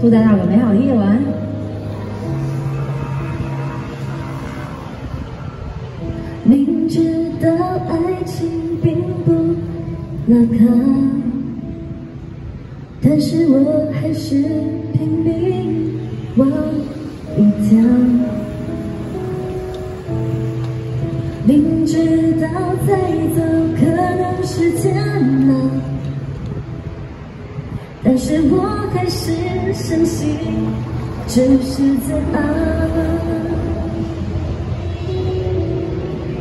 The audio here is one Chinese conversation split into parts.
祝大家有个美好的夜晚。明知道爱情并不牢靠，但是我还是拼命往里跳。明知道再是我还是相信这是煎熬。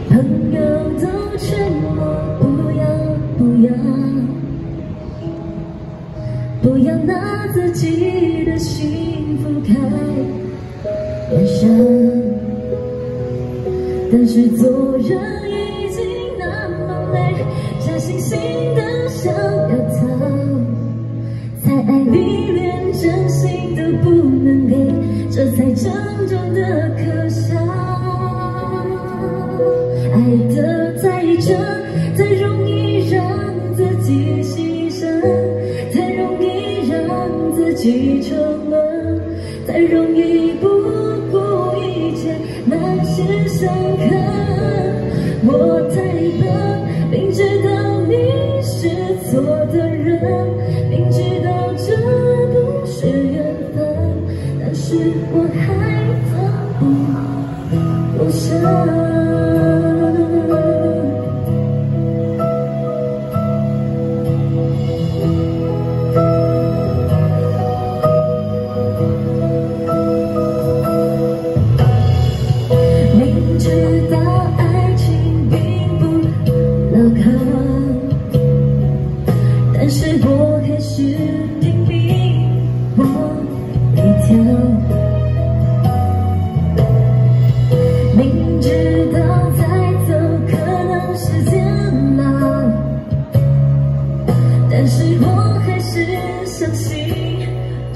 朋友都劝我不要不要，不要拿自己的幸福开玩笑，但是做人已经那么累，假惺惺的想要，爱你连真心都不能给，这才真正的可笑。爱的再真，太容易让自己牺牲，太容易让自己沉沦，太容易不顾一切满心伤痕。我是我还放不下。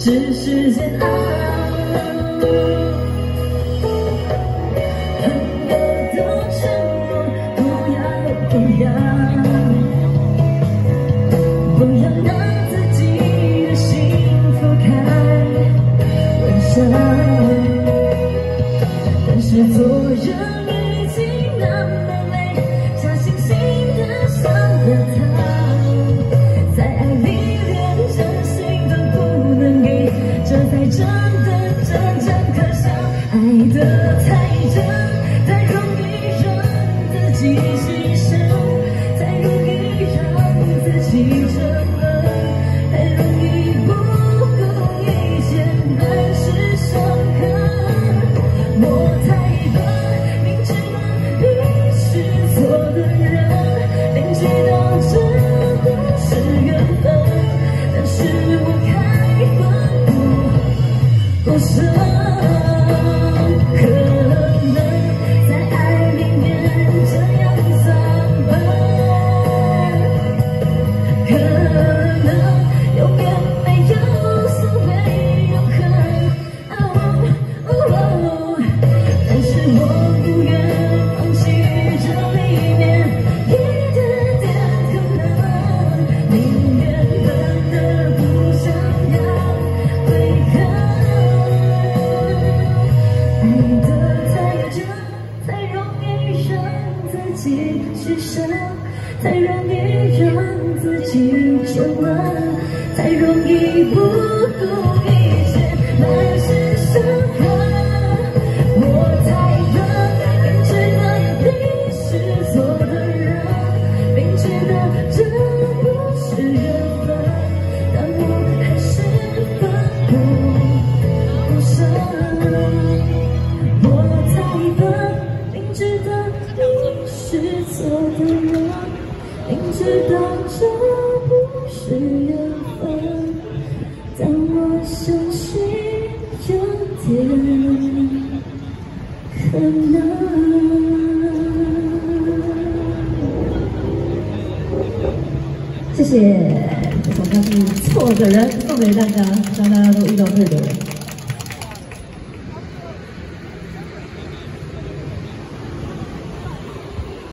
只是煎熬。朋友都劝我不要不要，不要拿自己的幸福开玩笑，但是做人真的真正可笑。爱的太真，太容易让自己牺牲，太容易让自己沉沦，太容易不顾一切满是伤痕。我太笨，明知道你是错的人，明知道这不是缘分，但是我还奋不舍己牺牲，太容易让自己沉沦，太容易不顾这不是缘分，但我相信有点可能。谢谢，这首歌是《错的人》送给大家，让大家都遇到对的人。